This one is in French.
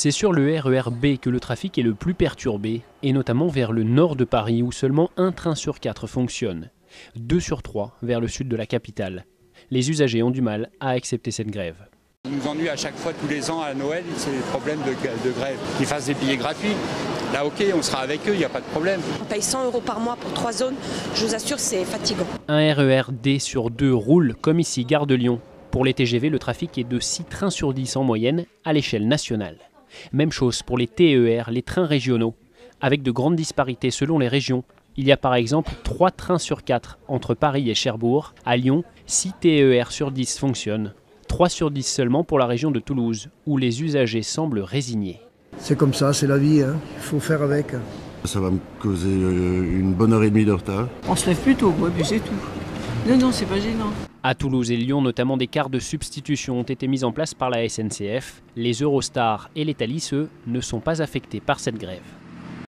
C'est sur le RER B que le trafic est le plus perturbé, et notamment vers le nord de Paris où seulement un train sur quatre fonctionne. Deux sur trois vers le sud de la capitale. Les usagers ont du mal à accepter cette grève. On nous ennuie à chaque fois tous les ans à Noël, c'est le problème de, de grève. Qu'ils fassent des billets gratuits. Là, ok, on sera avec eux, il n'y a pas de problème. On paye 100 euros par mois pour trois zones. Je vous assure, c'est fatigant. Un RER D sur deux roule, comme ici, gare de Lyon. Pour les TGV, le trafic est de 6 trains sur 10 en moyenne à l'échelle nationale. Même chose pour les TER, les trains régionaux, avec de grandes disparités selon les régions. Il y a par exemple 3 trains sur 4 entre Paris et Cherbourg. À Lyon, 6 TER sur 10 fonctionnent. 3 sur 10 seulement pour la région de Toulouse, où les usagers semblent résignés. C'est comme ça, c'est la vie, hein. il faut faire avec. Ça va me causer euh, une bonne heure et demie de retard. On se lève plus tôt, ouais, puis c'est tout. Non, non, c'est pas gênant. À Toulouse et Lyon, notamment des quarts de substitution ont été mis en place par la SNCF. Les Eurostars et les Thalys, eux, ne sont pas affectés par cette grève.